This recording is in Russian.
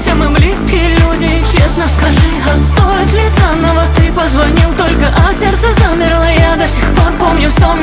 Признайся, мы близкие люди Честно скажи, а стоит ли заново? Ты позвонил только, а сердце замерло Я до сих пор помню все